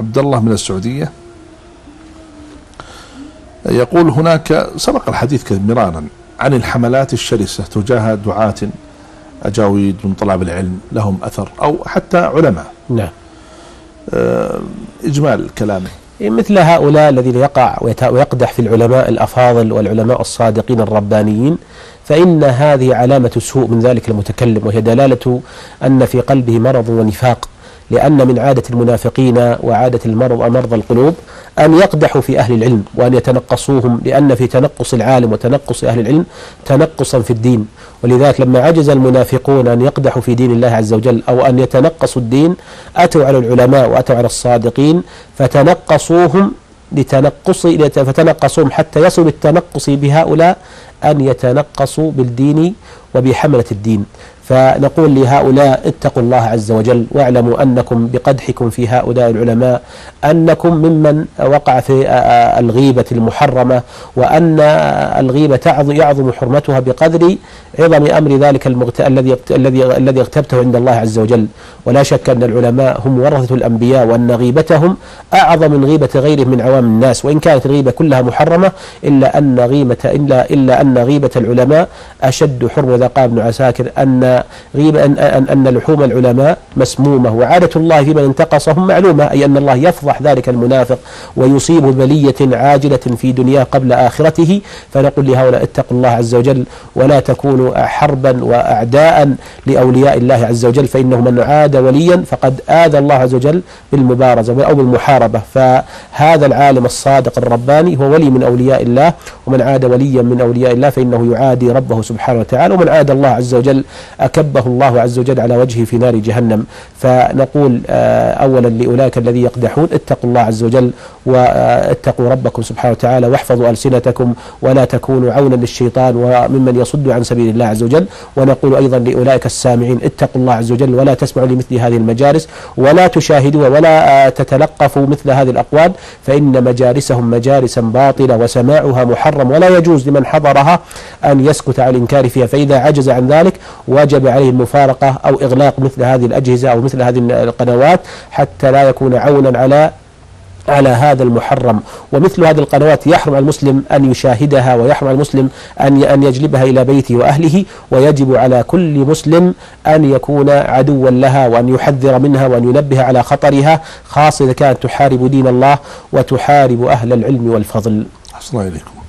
عبد الله من السعودية. يقول هناك سبق الحديث مرارا عن الحملات الشرسة تجاه دعاة أجاويد من طلاب العلم لهم أثر أو حتى علماء. نعم. إجمال كلامه. مثل هؤلاء الذين يقع ويقدح في العلماء الأفاضل والعلماء الصادقين الربانيين فإن هذه علامة سوء من ذلك المتكلم وهي دلالة أن في قلبه مرض ونفاق. لأن من عادة المنافقين وعادة المرض مرضى القلوب أن يقدحوا في أهل العلم وأن يتنقصوهم لأن في تنقص العالم وتنقص أهل العلم تنقصا في الدين. ولذلك لما عجز المنافقون أن يقدحوا في دين الله عز وجل أو أن يتنقصوا الدين أتوا على العلماء وأتوا على الصادقين فتنقصوهم لتنقص فتنقصوهم حتى يصل التنقص بهؤلاء أن يتنقصوا بالدين وبحملة الدين. فنقول لهؤلاء اتقوا الله عز وجل واعلموا أنكم بقدحكم في هؤلاء العلماء أنكم ممن وقع في الغيبة المحرمة وأن الغيبة يعظم حرمتها بقدر عظم أمر ذلك الذي الذي الذي اغتبته عند الله عز وجل. ولا شك أن العلماء هم ورثة الأنبياء وأن غيبتهم أعظم من غيبة غيرهم من عوام الناس. وإن كانت الغيبة كلها محرمة إلا أن غيبة إلا إلا أن غيبة العلماء أشد حرمة. قال ابن عساكر أن غيبة أن, أن, أن لحوم العلماء مسمومة وعادة الله في من انتقصهم معلومة أي أن الله يفضح ذلك المنافق ويصيب بلية عاجلة في دنياه قبل آخرته. فنقول لهؤلاء اتقوا الله عز وجل ولا تكونوا حربا وأعداء لأولياء الله عز وجل فإنه من عاد وليا فقد آذى الله عز وجل بالمبارزة أو بالمحاربة. فهذا العالم الصادق الرباني هو ولي من أولياء الله ومن عاد وليا من أولياء الله فإنه يعادي ربه سبحانه وتعالى ومن عاد الله عز وجل أكبه الله عز وجل على وجهه في نار جهنم. فنقول آه، أولا لأولئك الذي يقدحون اتقوا الله عز وجل واتقوا ربكم سبحانه وتعالى واحفظوا ألسنتكم ولا تكونوا عونا للشيطان وممن يصد عن سبيل الله عز وجل. ونقول أيضا لأولئك السامعين اتقوا الله عز وجل ولا تسمعوا لمثل هذه المجالس ولا تشاهدوا ولا آه، تتلقفوا مثل هذه الأقوال فإن مجالسهم مجالس باطلة وسماعها محرم ولا يجوز لمن حضرها أن يسكت عن الإنكار فيها فإذا عجز عن ذلك وجب عليه المفارقة أو إغلاق مثل هذه الأجهزة أو مثل هذه القنوات حتى لا يكون عونا على على هذا المحرم. ومثل هذه القنوات يحرم على المسلم أن يشاهدها ويحرم على المسلم أن أن يجلبها إلى بيته وأهله ويجب على كل مسلم أن يكون عدوا لها وأن يحذر منها وأن ينبه على خطرها خاصة إذا كانت تحارب دين الله وتحارب أهل العلم والفضل. أحسن الله إليكم.